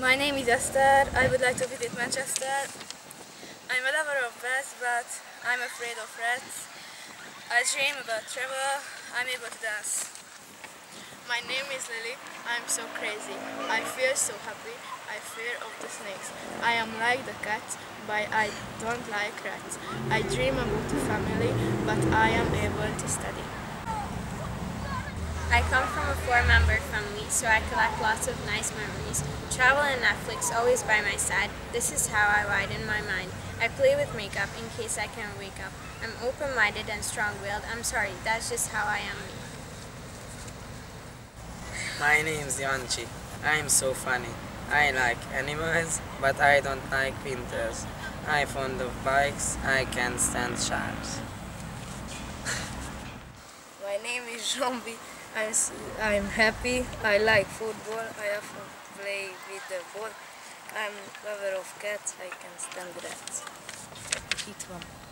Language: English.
My name is Esther. I would like to visit Manchester. I'm a lover of bats, but I'm afraid of rats. I dream about travel. I'm able to dance. My name is Lily. I'm so crazy. I feel so happy. I fear of the snakes. I am like the cats, but I don't like rats. I dream about the family, but I am able to study. I come from a four-member family, so I collect lots of nice memories. Travel and Netflix always by my side. This is how I widen my mind. I play with makeup in case I can't wake up. I'm open-minded and strong-willed. I'm sorry, that's just how I am me. My is Yanchi. I'm so funny. I like animals, but I don't like winters. I'm fond of bikes. I can't stand sharks. My name is Zombi. I'm, s- I'm happy. I like football. I often play with the ball. I'm lover of cats. I can stand rats. Itt van.